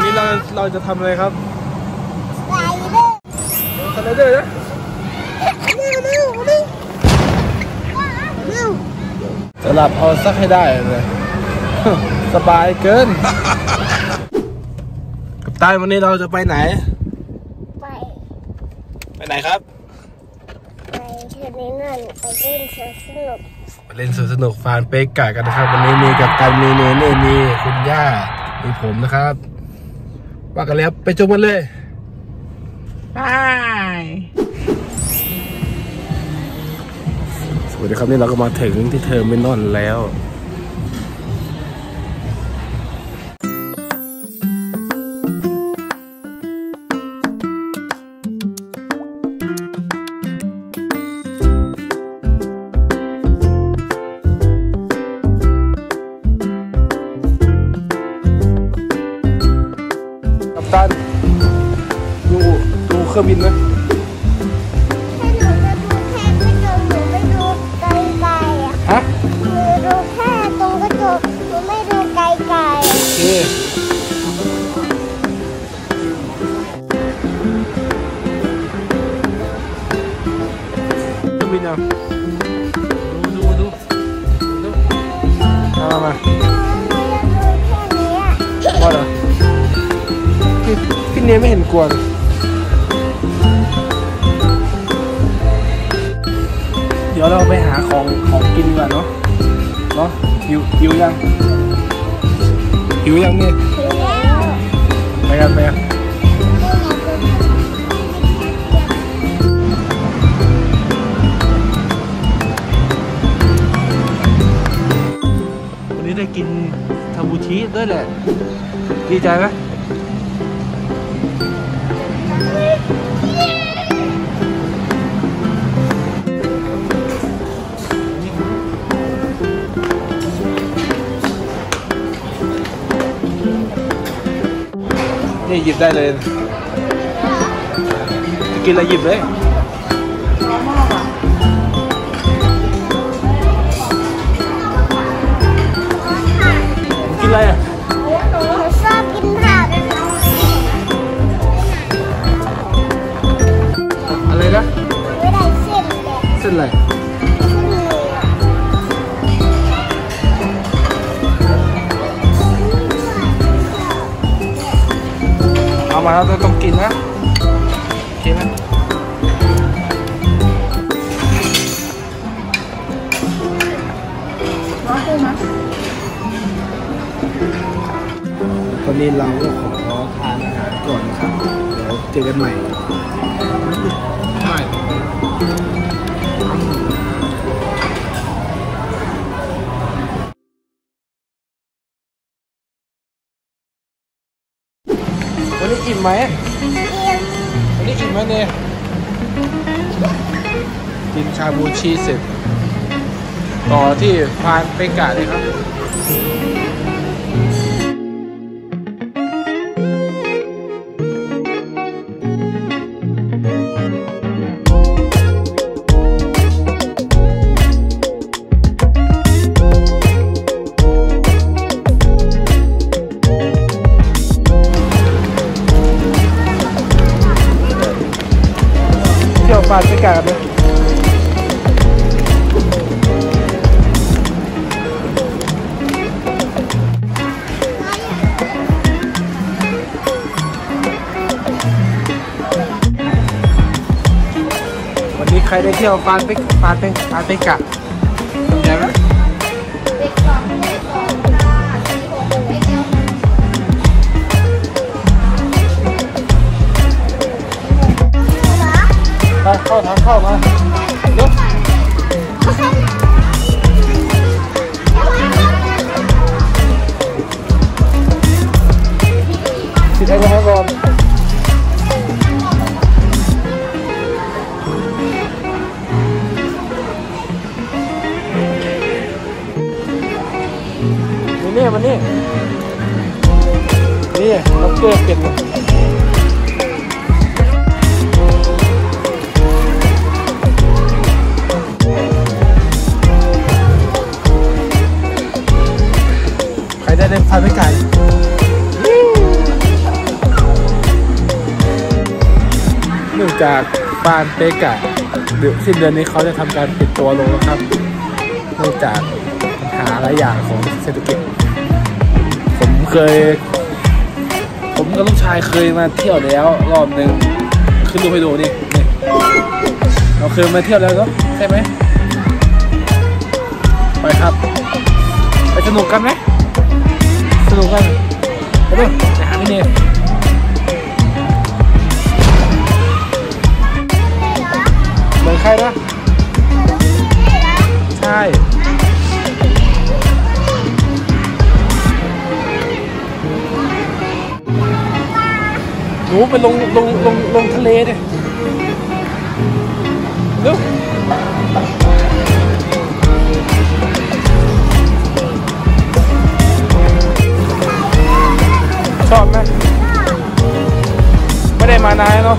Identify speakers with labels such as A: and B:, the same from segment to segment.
A: วันนี้เราเราจะทำอะไรครับ
B: ไปเลย
A: สไลเดอร์นะ
B: เร็วเร็วเร็วเร็ว
A: จะหลับเอาสักให้ได้เลย สบายเกิน กับตานวันนี้เราจะไปไหน
B: ไป
A: ไปไหนครับ
B: ไปเทนนิสนั่นไปเล่นสวนสนุก
A: ไปเล่นสวนสนุกฟานเปกากันนะครับ วันนี้มีกับตันมีเนเน่มีคุณย่ามีผมนะครับ ว่ากันแล้วไปชมกันเลย
C: ไป
A: สวัสดีครับนี่เราก็มาถึงที่ Terminal แล้ว รื่องบินยังดูดูดูดูมามามา
B: ๆหนูจะดูแค่นี้อะ
A: ว่าเหรอพี่พี่เนยไม่เห็นกลัวเลยเดี๋ยวเราไปหาของของกินดีกว่าเนาะเนาะหิวหิวยังหิวยังเนี่ย
B: ถึงแล้ว
A: ไปกันไปกันวัน ทาบูชิด้วยแหละดีใจ ไหมวันนี้อิ่มไหมเนี่ยกินชาบูชีเสร็จ ต่อที่พานเปกะเลยครับ เที่ยวพานเปกากันเลยวันนี้ใครได้เที่ยวฟานเปกฟานเปกฟานเปกะ ไปเข้า จากฟานเปกะเดือนสิ้นเดือนนี้เขาจะทำการปิดตัวลงแล้วครับเนื่องจากปัญหาหลายอย่างของเศรษฐกิจ ผมเคย ผมกับลูกชายเคยมาเที่ยวแล้วรอบหนึ่งขึ้นรูปให้ดูนี่นี่เราเคยมาเที่ยวแล้วเนาะใช่ไหมไปครับ ไปสนุกกันไหมสนุกกันไปดูไปหาพี่เนยเหมื ใครนะใช่หนูไปลงลงลงลงทะเลดิเร็วชอบไหมไม่ได้มานานเนาะ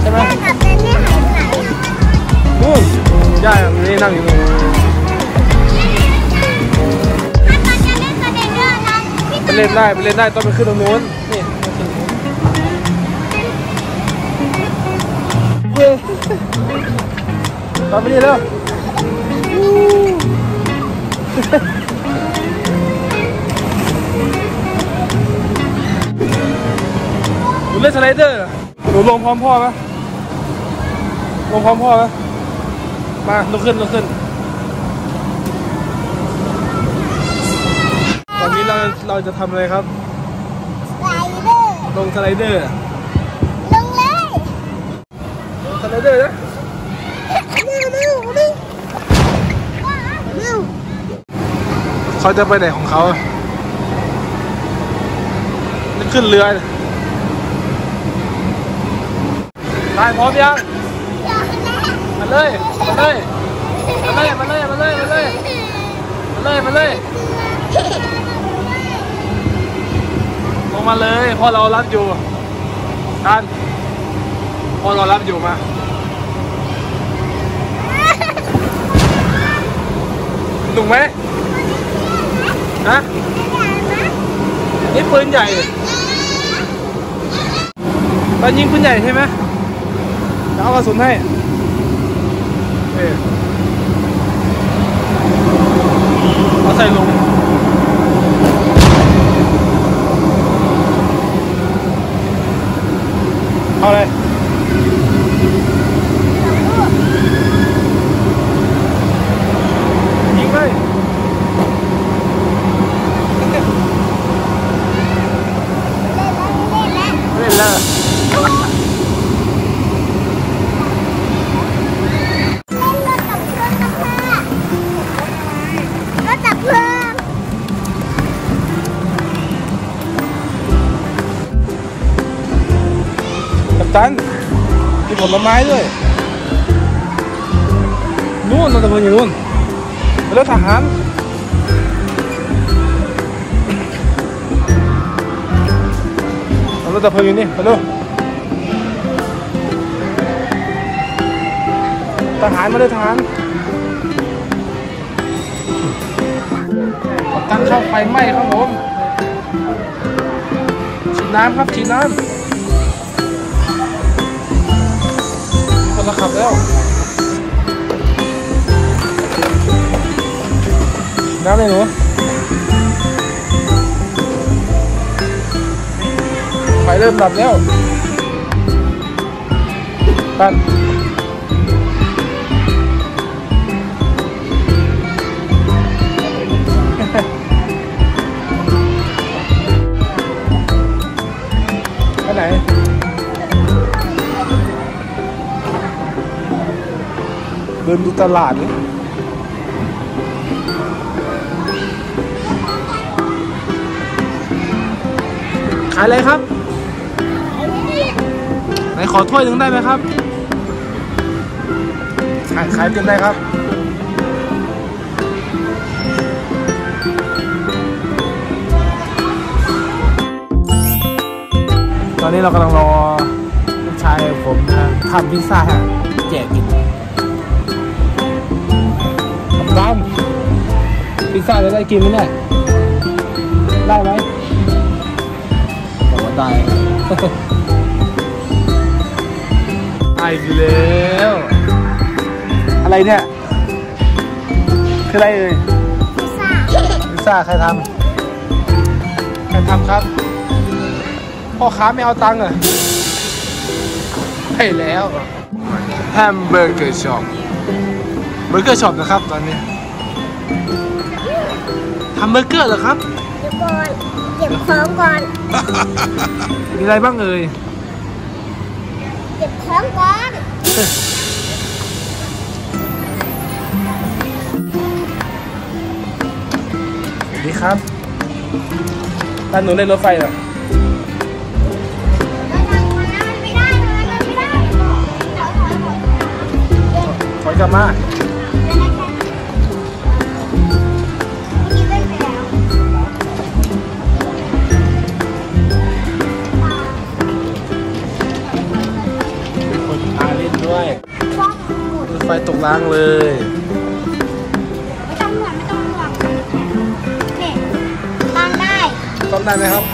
A: ใช่ไหม
B: นู่นย่านี่
A: นั่งอยู่นู่น
B: ถ้นเป็นเรื่องนั้นพี่
A: ไปเล่นได้ไปเล่นได้ต้องไปขึ้นตรงนู้นนี่เย้ตามไปนี่แล้วหนูเล่นสไลเดอร์เหรอหนูลงพร้อมพ่อไหมลงพร้อมพ่อไหม มาลุกขึ้นลุกขึ้น ตอนนี้เราเราจะทำอะไรครับส
B: ไลเดอร์
A: ลงสไลเดอร์
B: ลงเลย
A: ลงสไลเดอร์นะ
B: เร็วเร็วเร็วเร็ว
A: เขาจะไปไหนของเขาอะจะขึ้นเรือตายพร้อมยัง มาเลย มาเลย มาเลย มาเลย มาเลย มาเลย มาเลย มาเลยลงมาเลยพ่อเรารับอยู่กันพ่อเรารับอยู่มาหนุกไหมฮะนี่ปืนใหญ่ตอนยิงปืนใหญ่ใช่ไหมเอากระสุนให้ เออเอาใส่ลงเอาเลย ตันมีผลไม้ด้วยนู่นเราจะไปอยู่นู่นไปรถทหารเอารถดับเพลิงอยู่นี่ไปเร็วทหารมาเลยทหารกัปตันเข้าไฟไหม้ครับผมฉีดน้ำครับฉีดน้ำ น้ำเลยหนูไฟเริ่มดับแล้วปันไปไหนเดินดูตลาดนี่ อะไรครับไหนขอถ้วยหนึ่งได้ไหมครับขายขายเต็มได้ครับตอนนี้เรากำลังรอลูกชายผมนะทำพิซซ่าแจกกินทำตามพิซซ่าจะได้กินไหมเนี่ย ได้ไอ้อีกแล้วอะไรเนี่ย คืออะไรเอ่ย
B: พิซซ่า
A: ลิซ่าใครทำใครทำครับ พ่อค้าไม่เอาตังค์เหรอะให้แล้ว hamburger shop burger shop นะครับตอนนี้ทำเบอร์เกอร์เหรอครับ
B: เดี๋ยว ก่อน เก็บของก่อน
A: มีอะไรบ้างเอ่ย
B: เก็บของก่อน
A: สวัสดีครับร้านหนูเล่นรถไฟเหรอ
B: แล้วทางคน ไฟ
A: ตกรางเลย
B: ไม่ต้องห่วงไม่ต้องห่วงเนี่ยตั้งได้
A: ต้องได้ไหมครับ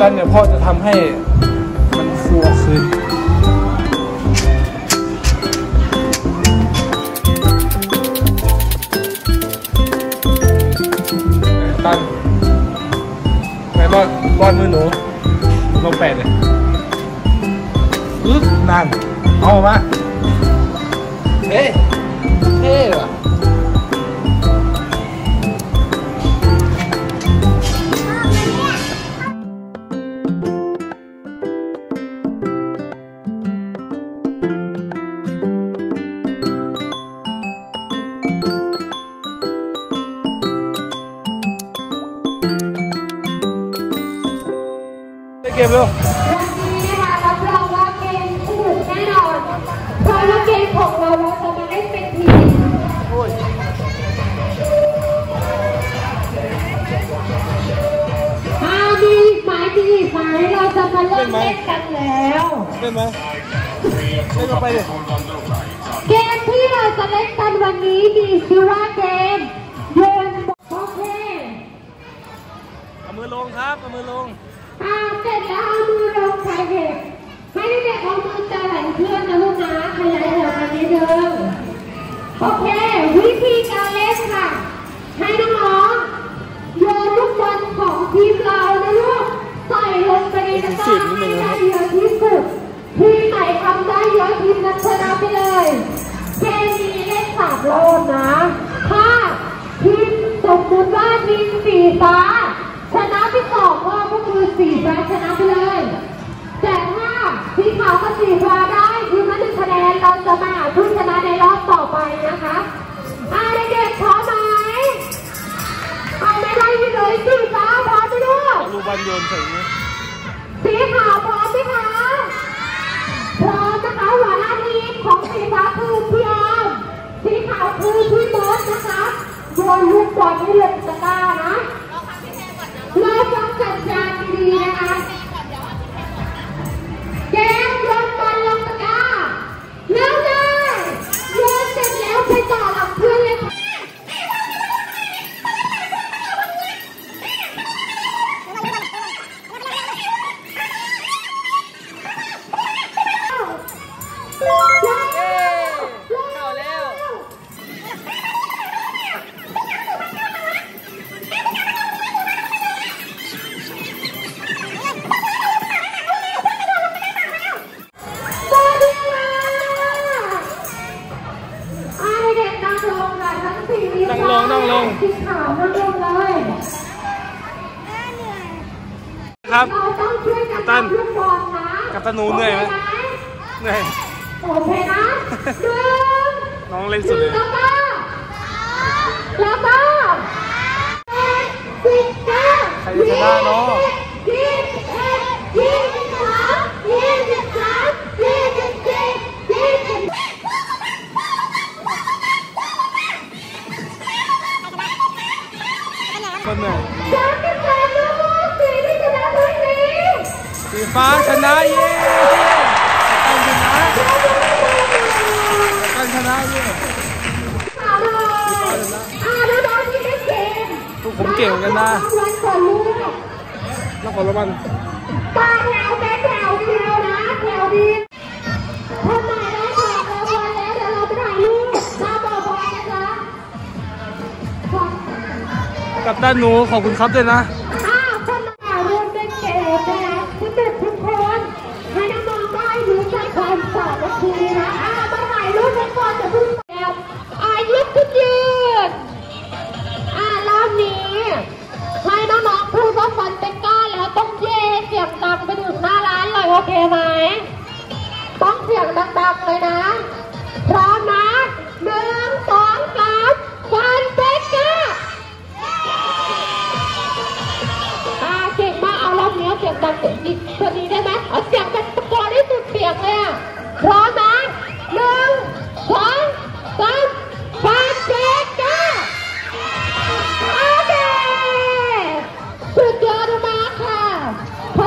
A: กั
B: นเนี่
A: ยพ่อจะทำให้มันฟูขึ้นตันไงบอลบอลมือหนูลงแปดเลยอึ๊บนั่นเอามาเฮ้เท่ว่ะา
D: ยดีหมายเราจะมาเริ่มเล่นกันแล้ว
A: เล่นไหมเล่นลงไปดิ
D: เกมที่เราจะเล่นกันวันนี้มีชื่อว่าเกมโยนบอลโอเค
A: เอามือลงครับเอามือลง
D: อ่าเสร็จแล้วเอามือลงใส่เด็กให้เด็กเอามือจะไหลเพื่อนนะลูกนะขยายออกมานิดนึงโอเค วิธีการเล่นค่ะให้ ใส่ลงไปในตะกร้าให้ได้เยอะที่สุดทีมไหนทำได้เยอะทีมนั้นชนะไปเลยเกมนี้เล่นสามรอบนะ ถ้าทีมสมมติว่าทีมสีฟ้า ชนะไปสองรอบก็คือสีฟ้าชนะไปเลย แต่ถ้าสีขาวกับสีฟ้าได้ทีมละหนึ่งคะแนนเราจะมาหาผู้ชนะในรอบต่อไปนะคะอาเด็กๆพร้อมไหมเอาไม่ได้ยินเลยสีฟ้าพร้อมไหม ลูก
A: บอลโยนใส่นี้
D: สีขาวพร้อมไหมคะพร้อมนะคะหัวหน้าทีมของสีฟ้าคือพี่ออมสีขาวคือพี่บอสนะคะโยนลูกบอลให้ลง ลงนั่งลงพี่ขาวนั่งลงเลยค
A: รับ
D: กั
A: ปตัน
D: กั
A: ปตันหนูเหนื่อยไหมเหนื่อย
D: โอเคนะน้
A: องเล่นสุดเลย
D: แล้วก็แล้วก็สิบเก้า
A: ใครจะชนะเนาะ คนเหนื่อย
D: สามสิบสามลูกสี่ที่ชนะทุกที
A: สีฟ้าชนะเย้กันชนะกันชนะเย้
D: เอาเลยอ่าน้องๆที่ได้เกม
A: พวกผมเก่งเหมือนกันนะ
D: รางวัลก่อนลูก
A: แล้วขอรางวัล
D: ตาแถวแม่แถวเดียวนะแถวเดียว
A: กับด้านหนูขอบคุณครับด้วยนะ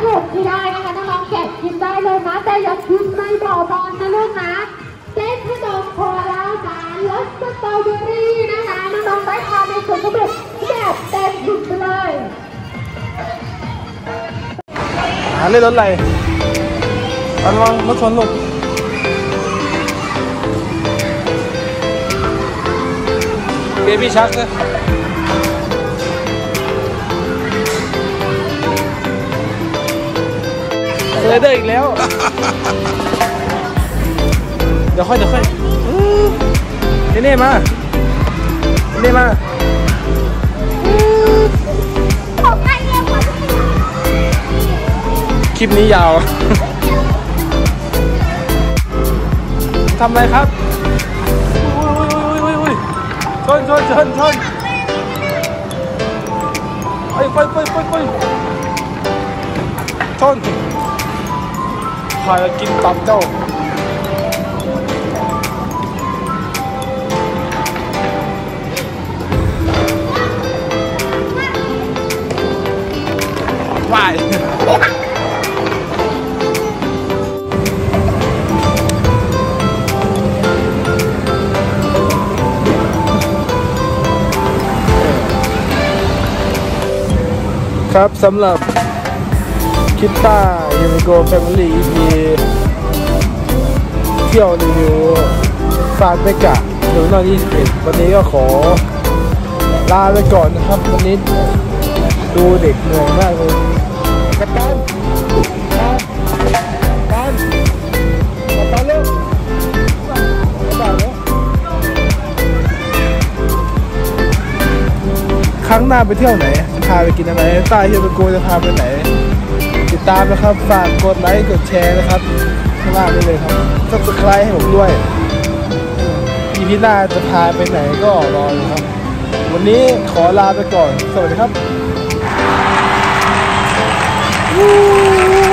D: ขนมที่ได้นะคะน้องๆแกะกินได้เลยนะ แต่อย่ากินในบ่อบอลนะลูกนะเส้นขนมโคราสารรสสตรอเบอรี่นะคะน้องๆได้ทานในส่วนผสมแบบเต็มถุงไปเลย
A: หาเล่นรถอะไรระวังรถชนลูกเบบี้ชักนะส ไลเดอร์อีกแล้ว เดี๋ยวค่อยเดี๋ยวค่อยอื้อเน่มาเน่มาคลิปนี้ยาวทำอะไรครับชนชนชนชนไปไปไปไปไปชน พากินตับเจ้าวายครับสำหรับ คิปต้ายูนิโกแฟมิลี่ EP เที่ยวรีวิวฟาร์มเบกะหรือนอน21วันนี้ก็ขอลาไปก่อนนะครับวันนี้ดูเด็กเหนื่อยมากเลยกัปตันกัปตันกัปตันเร็วกัปตันเร็วครั้งหน้าไปเที่ยวไหนพาไปกินอะไรใต้เฮียไปโกจะพาไปไหน ตามนะครับ ฝากกดไลค์กดแชร์นะครับข้างล่างได้เลยครับ subscribe ให้ผมด้วยอีพีหน้าจะพาไปไหนก็รอเลยครับ วันนี้ขอลาไปก่อน สวัสดีครับ Woo!